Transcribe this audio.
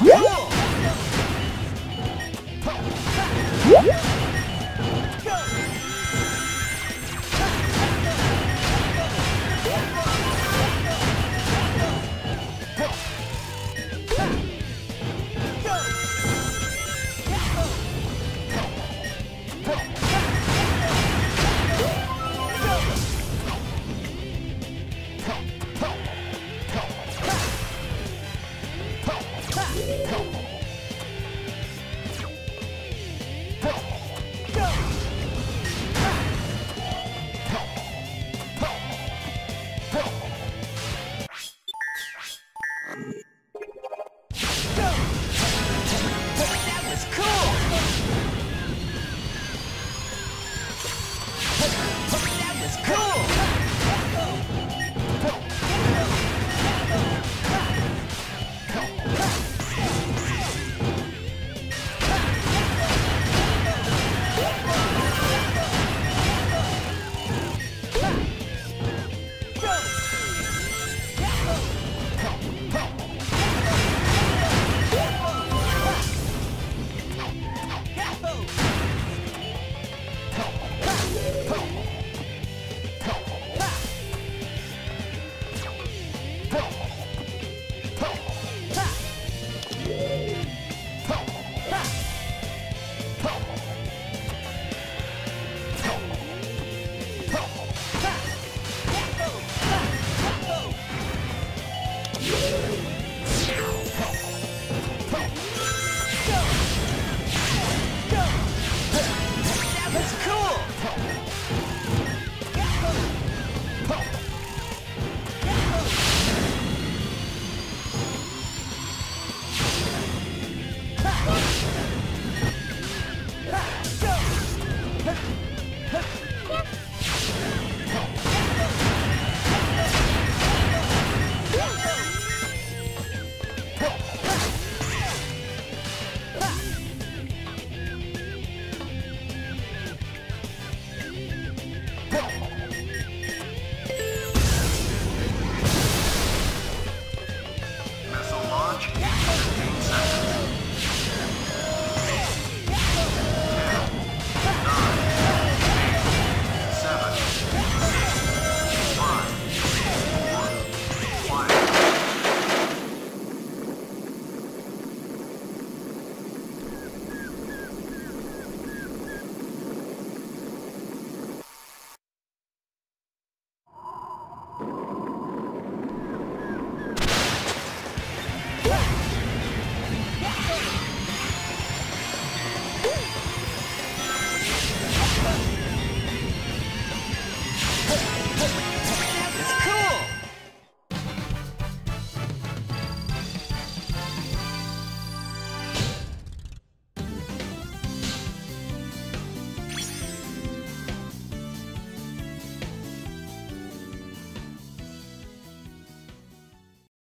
One, two, three.